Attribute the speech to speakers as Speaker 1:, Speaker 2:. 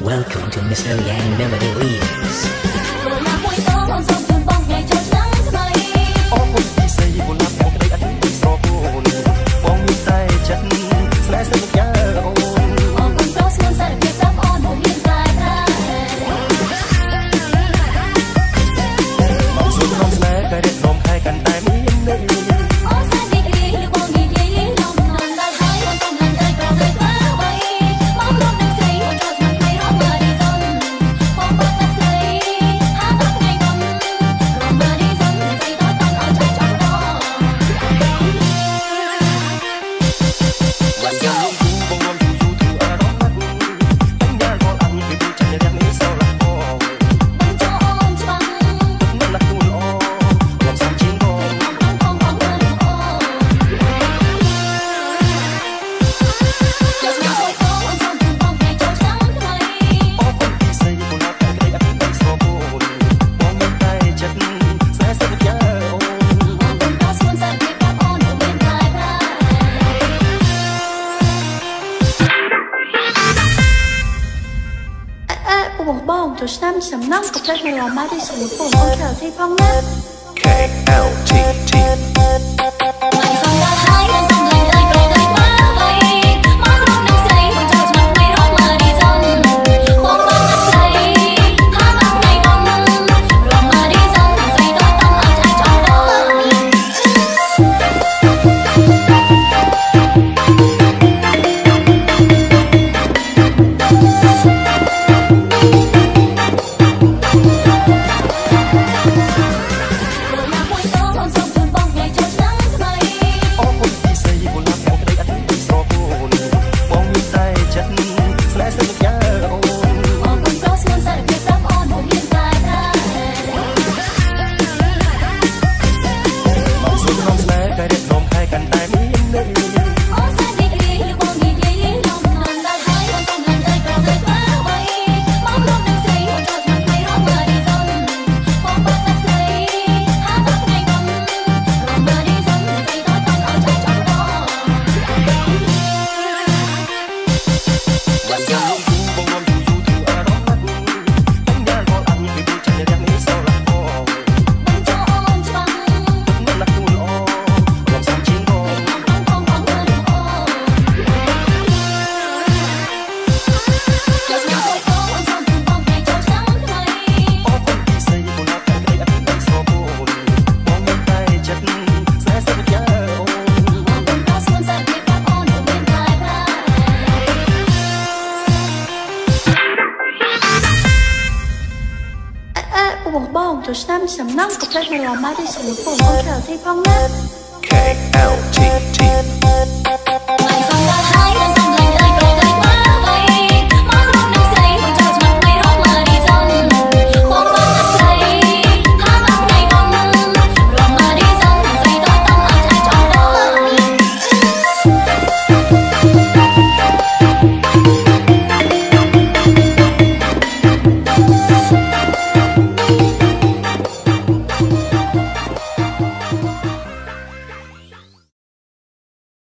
Speaker 1: Welcome to Mr. Yang Melody
Speaker 2: Leaves.
Speaker 3: អើអូបង
Speaker 2: បងចុះឆ្នាំសំ
Speaker 3: ណង
Speaker 2: ក៏ប្រេះ
Speaker 3: ម
Speaker 2: ក
Speaker 4: ឡាម៉ាទីសួរ
Speaker 2: ពូអូ
Speaker 3: ខេអត់
Speaker 2: ទី
Speaker 4: ផងណា
Speaker 3: KLTT tuổi năm KLTT